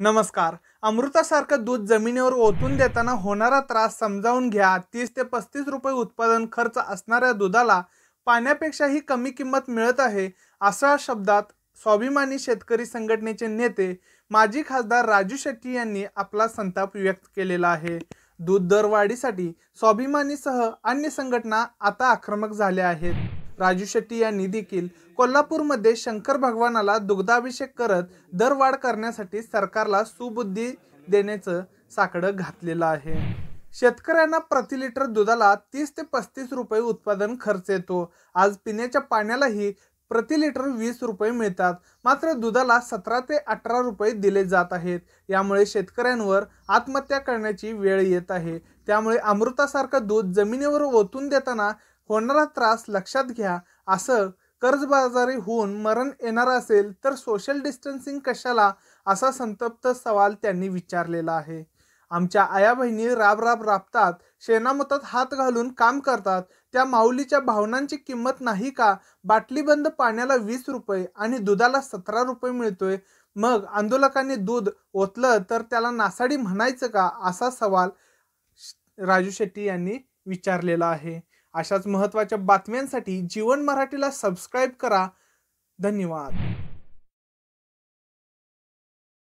नमस्कार. अमृतासारखं दूध जमिनीवर ओतून देताना होणारा त्रास समजावून घ्या. तीस ते पस्तीस रुपये उत्पादन खर्च असणाऱ्या दुधाला पाण्यापेक्षाही कमी किंमत मिळत आहे अशा शब्दात स्वाभिमानी शेतकरी संघटनेचे नेते माजी खासदार राजू शेट्टी यांनी आपला संताप व्यक्त केलेला आहे. दूध दरवाढीसाठी स्वाभिमानीसह अन्य संघटना आता आक्रमक झाल्या आहेत. राजू शेट्टी यांनी देखील कोल्हापूरमध्ये शंकर भगवानाला दुग्धाभिषेक करत दरवाढ करण्यासाठी सरकारला सुबुद्धी देण्याचं साकडं घातलेलं आहे. शेतकऱ्यांना प्रति लिटर दुधाला तीस ते पस्तीस रुपये उत्पादन खर्च येतो. आज पिण्याच्या पाण्यालाही प्रति लिटर वीस रुपये मिळतात. मात्र दुधाला सतरा ते अठरा रुपये दिले जात आहेत. यामुळे शेतकऱ्यांवर आत्महत्या करण्याची वेळ येत आहे. त्यामुळे अमृतासारखं दूध जमिनीवर ओतून देताना होणारा त्रास लक्षात घ्या. असं कर्जबाजारी होऊन मरण येणार असेल तर सोशल डिस्टन्सिंग कशाला? असा संतप्त सवाल त्यांनी विचारलेला आहे. आमच्या आया बहिणी राब राब राबतात. शेणामतात हात घालून काम करतात. त्या माऊलीच्या भावनांची किंमत नाही का? बाटलीबंद पाण्याला वीस रुपये आणि दुधाला सतरा रुपये मिळतोय. मग आंदोलकांनी दूध ओतलं तर त्याला नासाडी म्हणायचं का? असा सवाल राजू शेट्टी यांनी विचारलेला आहे. अशाच महत्त्वाच्या बातम्यांसाठी जीवन मराठीला सबस्क्राईब करा. धन्यवाद.